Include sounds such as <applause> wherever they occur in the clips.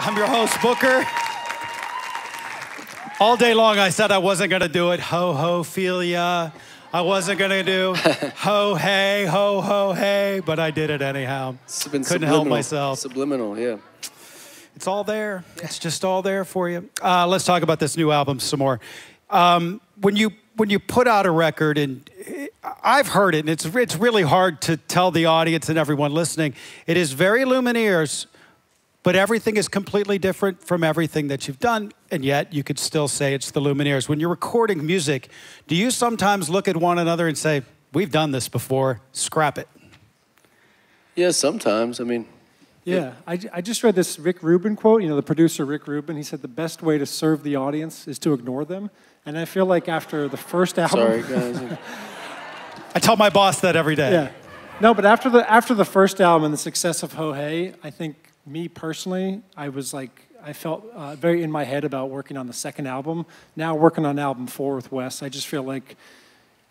I'm your host, Booker. All day long, I said I wasn't going to do it. Ho, ho, philia. I wasn't going to do <laughs> ho, hey, ho, ho, hey, but I did it anyhow. It's been Couldn't subliminal. help myself. Subliminal, yeah. It's all there. It's just all there for you. Uh, let's talk about this new album some more. Um, when you when you put out a record, and I've heard it, and it's it's really hard to tell the audience and everyone listening. It is very Lumineers, but everything is completely different from everything that you've done, and yet you could still say it's the Lumineers. When you're recording music, do you sometimes look at one another and say, "We've done this before. Scrap it." Yeah, sometimes. I mean, Yeah, I, I just read this Rick Rubin quote. You know, the producer Rick Rubin. He said the best way to serve the audience is to ignore them. And I feel like after the first album, sorry, guys. <laughs> I tell my boss that every day. yeah, no, but after the after the first album and the success of Ho Hey, I think me personally, I was like, I felt uh, very in my head about working on the second album. Now working on album four with Wes, I just feel like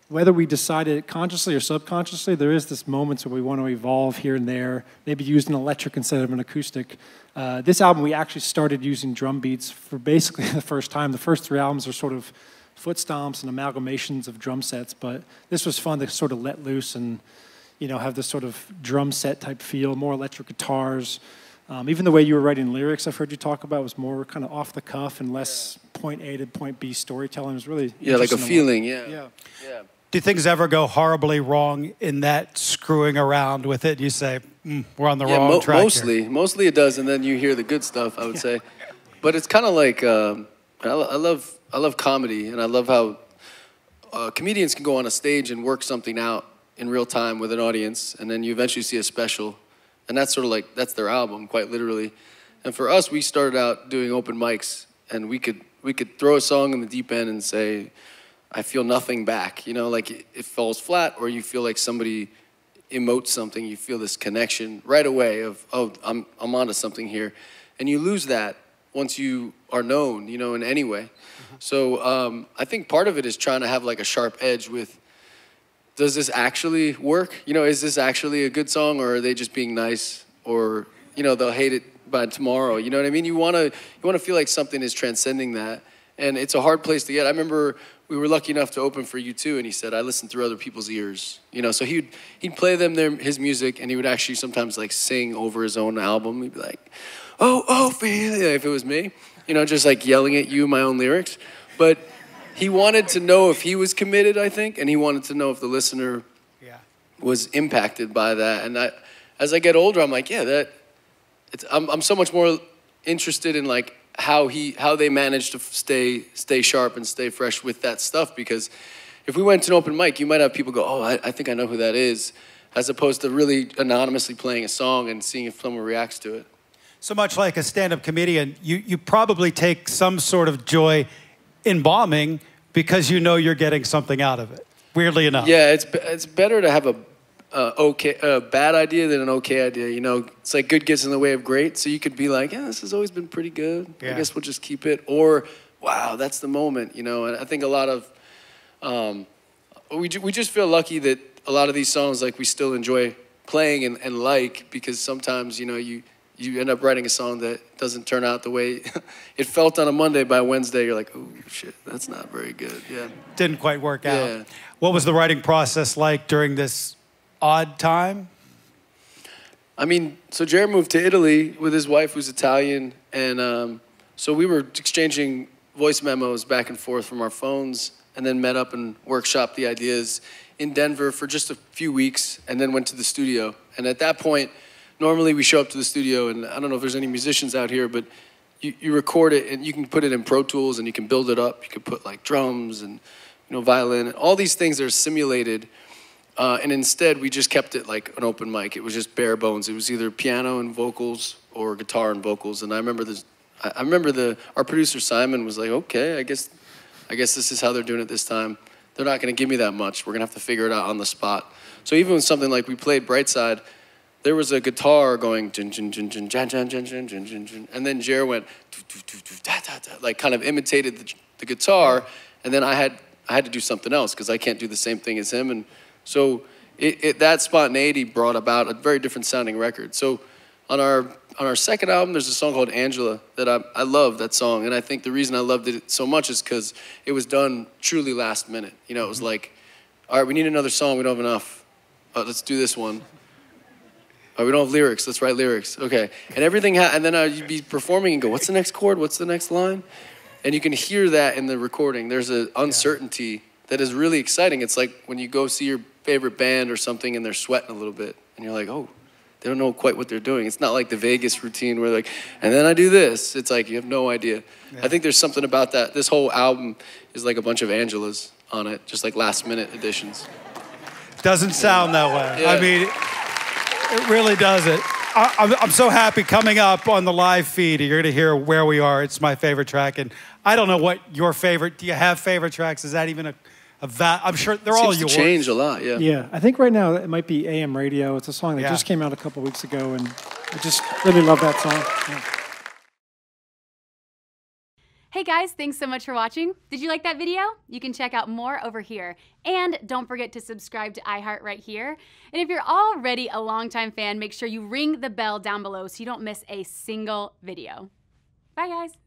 whether we decide it consciously or subconsciously, there is this moments where we want to evolve here and there, maybe use an electric instead of an acoustic. Uh, this album, we actually started using drum beats for basically <laughs> the first time. The first three albums are sort of foot stomps and amalgamations of drum sets, but this was fun to sort of let loose and you know have this sort of drum set type feel, more electric guitars. Um, even the way you were writing lyrics, I've heard you talk about, was more kind of off the cuff and less point A to point B storytelling. It was really Yeah, like a feeling, yeah. Yeah. Yeah. Do things ever go horribly wrong in that screwing around with it? You say, mm, we're on the Yeah, wrong mo- track. here." mostly, mostly it does, and then you hear the good stuff. I would say, but it's kind of like um, I, I love I love comedy, and I love how uh, comedians can go on a stage and work something out in real time with an audience, and then you eventually see a special, and that's sort of like that's their album, quite literally. And for us, we started out doing open mics, and we could we could throw a song in the deep end and say, I feel nothing back. You know, like it, it falls flat, or you feel like somebody emotes something. You feel this connection right away of, oh, I'm I'm onto something here, and you lose that once you are known. You know, in any way. So um, I think part of it is trying to have like a sharp edge with. Does this actually work? You know, is this actually a good song, or are they just being nice, or you know, they'll hate it by tomorrow. You know what I mean? You wanna you wanna feel like something is transcending that, and it's a hard place to get. I remember we were lucky enough to open for U2, and he said I listen through other people's ears. You know, so he'd he'd play them their his music, and he would actually sometimes like sing over his own album. He'd be like, "Oh, oh, if it was me, you know, just like yelling at you my own lyrics, but. He wanted to know if he was committed, I think, and he wanted to know if the listener Yeah. was impacted by that. And I, as I get older, I'm like, yeah, that. It's, I'm, I'm so much more interested in like how he how they managed to stay stay sharp and stay fresh with that stuff because if we went to an open mic, you might have people go, oh, I, I think I know who that is, as opposed to really anonymously playing a song and seeing if someone reacts to it. So much like a stand up comedian, you, you probably take some sort of joy in bombing because you know you're getting something out of it, weirdly enough. Yeah, it's it's better to have a uh, okay a bad idea than an okay idea. You know, it's like good gets in the way of great. So you could be like, yeah, this has always been pretty good. I guess we'll just keep it. Or wow, that's the moment. You know, and I think a lot of um, we we just feel lucky that a lot of these songs like we still enjoy playing and, and like because sometimes you know you you end up writing a song that doesn't turn out the way <laughs> it felt on a Monday. By Wednesday, you're like, oh shit, that's not very good. Yeah. Didn't quite work out. Yeah. What was the writing process like during this odd time? I mean, so Jared moved to Italy with his wife, who's Italian, and um, so we were exchanging voice memos back and forth from our phones, and then met up and workshopped the ideas in Denver for just a few weeks, and then went to the studio. And at that point, normally we show up to the studio, and I don't know if there's any musicians out here, but you, you record it, and you can put it in Pro Tools, and you can build it up. You can put like drums and you know violin, and all these things are simulated. Uh, and instead, we just kept it like an open mic. It was just bare bones. It was either piano and vocals or guitar and vocals. And I remember this. I remember the our producer Simon was like, "Okay, I guess, I guess this is how they're doing it this time. They're not going to give me that much. We're going to have to figure it out on the spot." So even with something like we played Brightside, there was a guitar going and then Jer went like kind of imitated the, the guitar, and then I had I had to do something else because I can't do the same thing as him, and so it, it, that spontaneity brought about a very different sounding record. So on our on our second album, there's a song called Angela that I, I love that song. And I think the reason I loved it so much is because it was done truly last minute. You know, it was like, all right, we need another song. We don't have enough. Uh, let's do this one. Oh, we don't have lyrics. Let's write lyrics. Okay. And everything, and then uh, you'd be performing and go, what's the next chord? What's the next line? And you can hear that in the recording. There's an uncertainty that is really exciting. It's like when you go see your favorite band or something and they're sweating a little bit, and you're like, oh, they don't know quite what they're doing. It's not like the Vegas routine where like, and then I do this. It's like you have no idea. Yeah. I think there's something about that. This whole album is like a bunch of Angelas on it, just like last minute additions. Doesn't sound that way. Yeah. I mean, it really does it. I, am so happy coming up on the live feed. You're going to hear where we are. It's my favorite track, and I don't know what your favorite. Do you have favorite tracks? Is that even a Va- I'm sure they're it all yours. change a lot, yeah. Yeah, I think right now it might be AM Radio. It's a song that yeah. just came out a couple weeks ago, and I just really love that song. Yeah. Hey guys, thanks so much for watching. Did you like that video? You can check out more over here. And don't forget to subscribe to iHeart right here. And if you're already a longtime fan, make sure you ring the bell down below so you don't miss a single video. Bye guys.